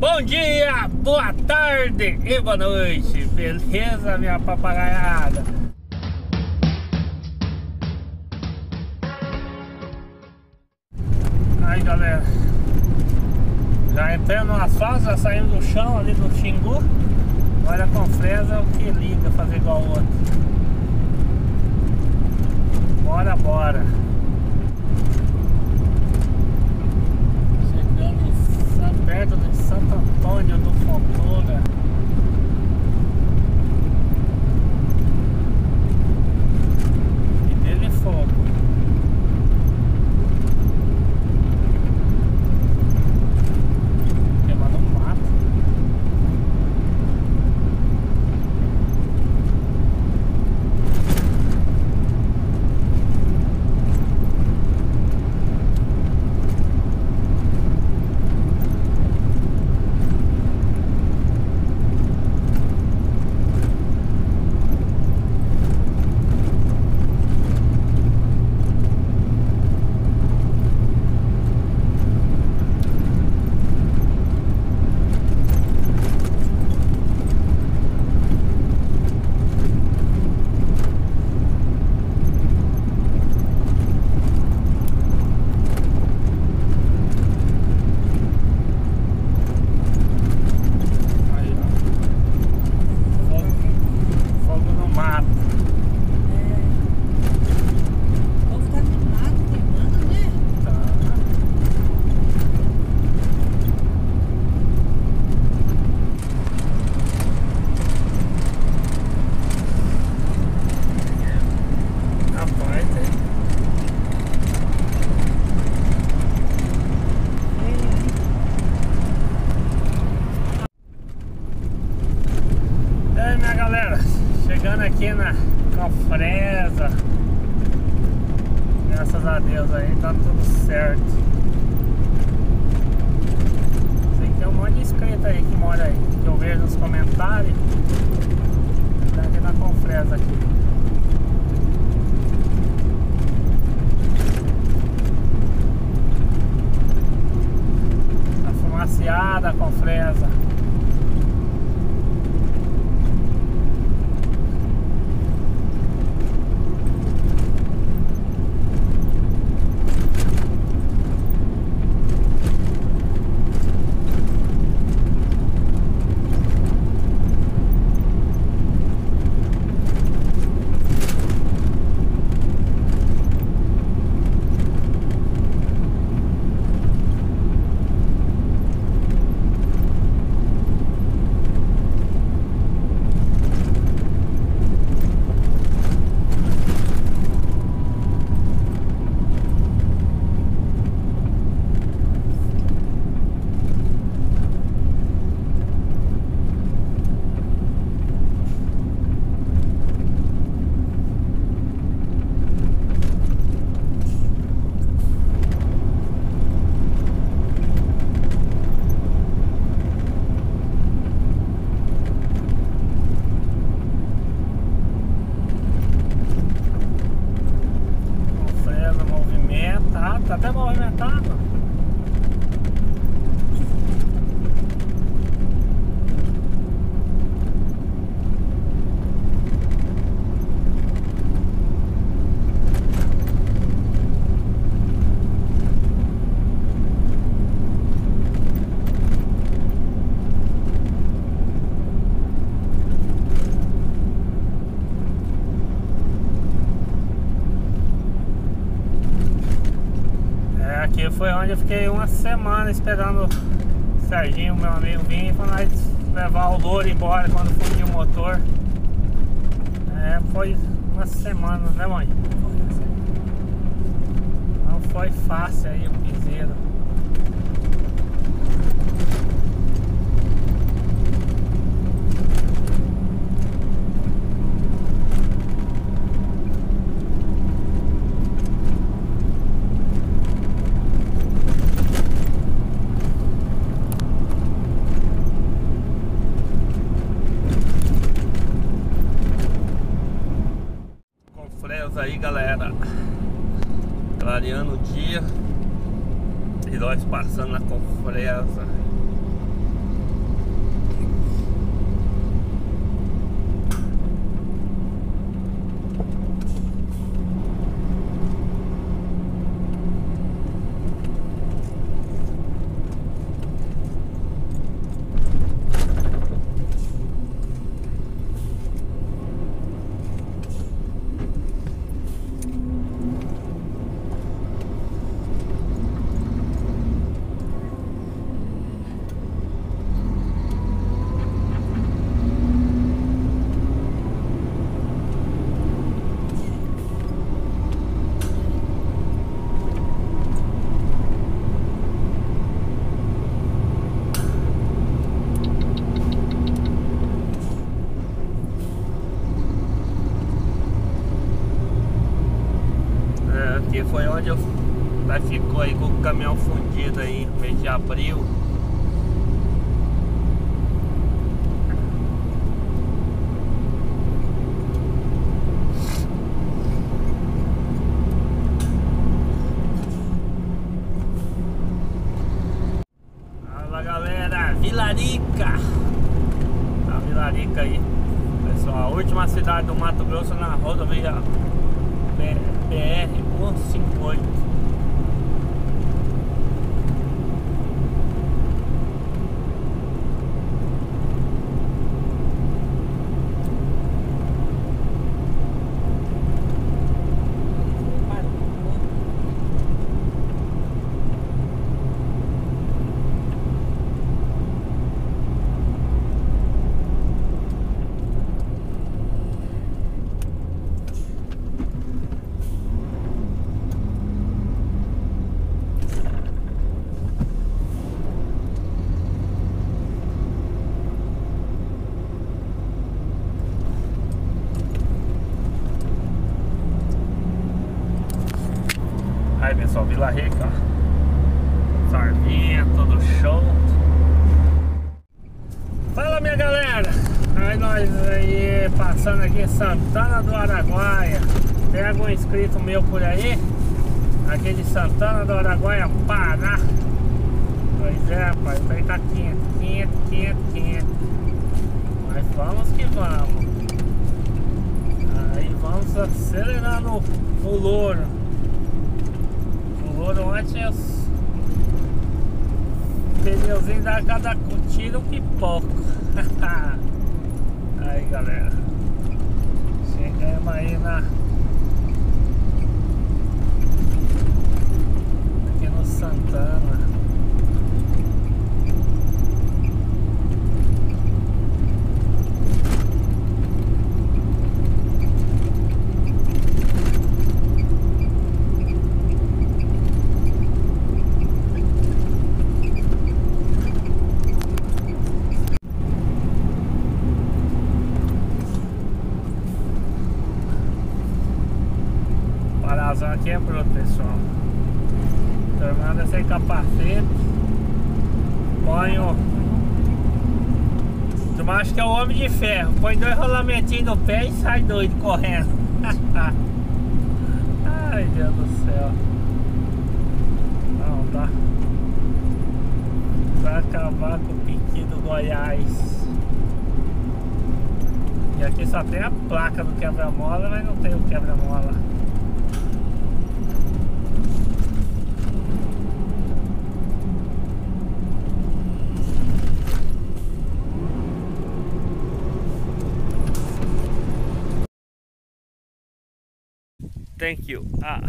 Bom dia, boa tarde e boa noite, beleza minha papagaiada? Aí galera, já entrando no asfalto, já saímos do chão ali do Xingu. Olha com fresa o que liga fazer igual o outro. Bora, bora. Perto de Santo Antônio do Fontoura. Aqui na Confresa. Graças a Deus aí tá tudo certo. Sei que tem um monte de inscrito aí que mora aí, que eu vejo nos comentários. Tá aqui na Confresa aqui. Tá fumaciada a Confresa. Foi onde eu fiquei uma semana esperando o Serginho, meu amigo, vir para nós levar o louro embora quando fundiu o motor. É, foi uma semana, né mãe? Não foi fácil aí o piseiro. Aí galera. Clareando o dia. E nós passando na Confresa Foi onde eu ficou aí com o caminhão fundido aí no mês de abril. Fala galera, Vilarica A Vilarica aí Pessoal, a última cidade do Mato Grosso na rodovia BR-158 Aí pessoal, Vila Rica, ó. Sarmento, do show. Fala minha galera! Aí nós aí passando aqui em Santana do Araguaia. Tem algum inscrito meu por aí? Aqui de Santana do Araguaia, Pará. Pois é, rapaz, aí tá quente, quente, quente, quente. Mas vamos que vamos. Aí vamos acelerando o louro. Foram antes os pneuzinhos da cada tiro pipoco. aí galera. Chegamos aí na. Aqui no Santana. Parazão aqui é bruto, pessoal. Tornando sem capacete. Põe o. Tu acha que é o homem de ferro. Põe dois rolamentinhos no pé e sai doido correndo. Ai, Deus do céu. Não, tá. Vai acabar com o piqui do Goiás. E aqui só tem a placa do quebra-mola, mas não tem o quebra-mola. Thank you. Ah.